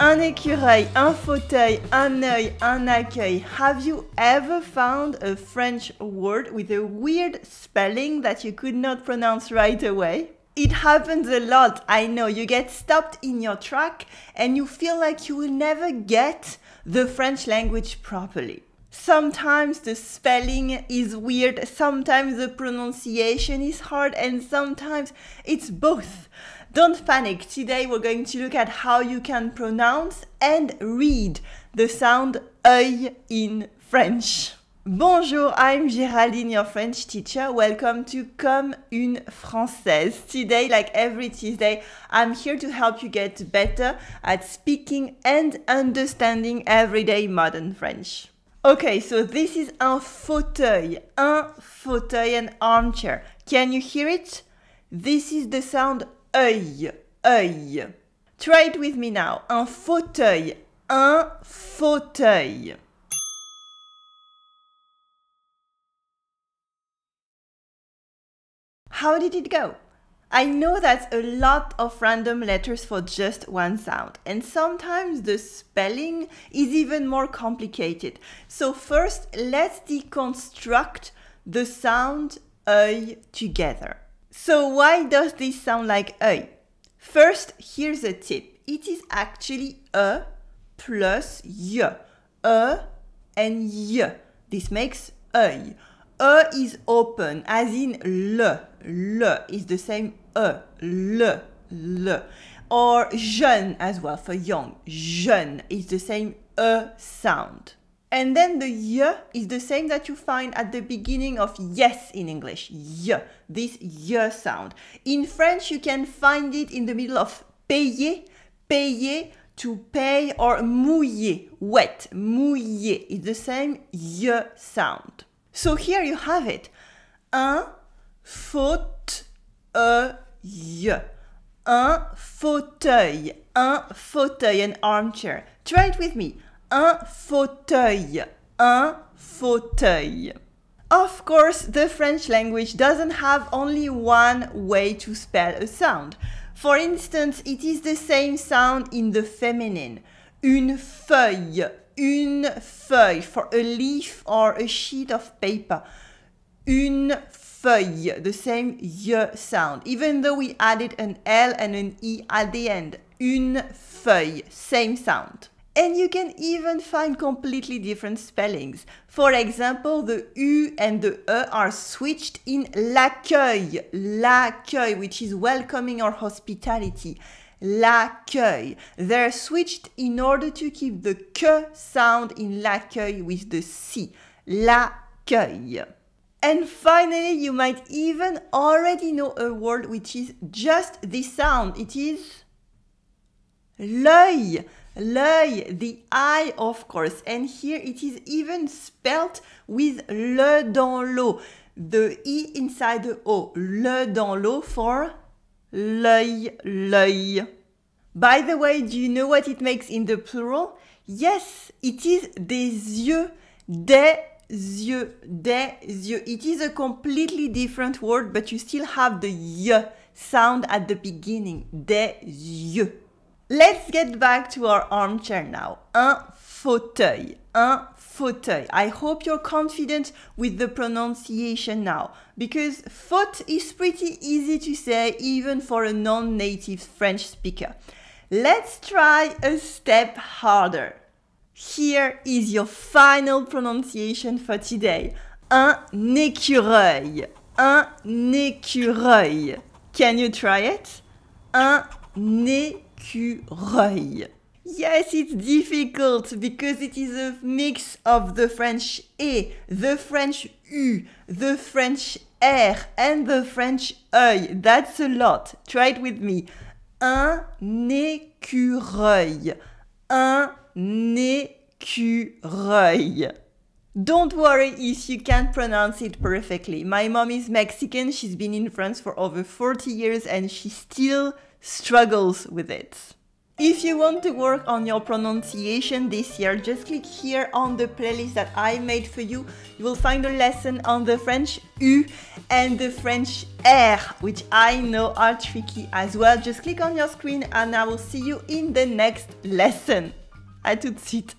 Un écureuil, un fauteuil, un œil, un accueil. Have you ever found a French word with a weird spelling that you could not pronounce right away? It happens a lot, I know. You get stopped in your track and you feel like you will never get the French language properly. Sometimes the spelling is weird, sometimes the pronunciation is hard, and sometimes it's both. Don't panic. Today we're going to look at how you can pronounce and read the sound œil in French. Bonjour, I'm Géraldine, your French teacher. Welcome to Comme une Française. Today, like every Tuesday, I'm here to help you get better at speaking and understanding everyday modern French. Okay, so this is un fauteuil, un fauteuil, an armchair. Can you hear it? This is the sound œil, œil. Try it with me now. Un fauteuil, un fauteuil. How did it go? I know that's a lot of random letters for just one sound, and sometimes the spelling is even more complicated. So, first, let's deconstruct the sound œil together. So why does this sound like œil? First, here's a tip. It is actually e plus y. E and y. This makes œil. E is open, as in le. Le is the same e. Le, le. Or jeune as well for young. Jeune is the same e sound. And then the y is the same that you find at the beginning of yes in English. Y, this y sound. In French, you can find it in the middle of payer, payer, to pay, or mouiller, wet. Mouiller is the same y sound. So here you have it. Un fauteuil. Un fauteuil. Un fauteuil, an armchair. Try it with me un fauteuil, un fauteuil. Of course, the French language doesn't have only one way to spell a sound. For instance, it is the same sound in the feminine. Une feuille, une feuille for a leaf or a sheet of paper. Une feuille, the same y sound, even though we added an L and an E at the end. Une feuille, same sound. And you can even find completely different spellings. For example, the U and the E are switched in l'accueil, l'accueil, which is welcoming or hospitality. L'accueil. They're switched in order to keep the K sound in l'accueil with the C. L'accueil. And finally, you might even already know a word which is just this sound. It is l'œil l'œil, the eye, of course. And here it is even spelt with le dans l'eau. The E inside the O. Le dans l'eau for l'œil, l'œil. By the way, do you know what it makes in the plural? Yes, it is des yeux, des yeux, des yeux. It is a completely different word, but you still have the y sound at the beginning. Des yeux. Let's get back to our armchair now. Un fauteuil. Un fauteuil. I hope you're confident with the pronunciation now because faute is pretty easy to say even for a non-native French speaker. Let's try a step harder. Here is your final pronunciation for today. Un écureuil. Un écureuil. Can you try it? Un écureuil. Yes, it's difficult because it is a mix of the French E, the French U, the French R, and the French œil. That's a lot. Try it with me. Un écureuil. Un écureuil. Don't worry if you can't pronounce it perfectly. My mom is Mexican. She's been in France for over 40 years and she still struggles with it. If you want to work on your pronunciation this year, just click here on the playlist that I made for you. You will find a lesson on the French U and the French R, which I know are tricky as well. Just click on your screen and I will see you in the next lesson. À tout de suite.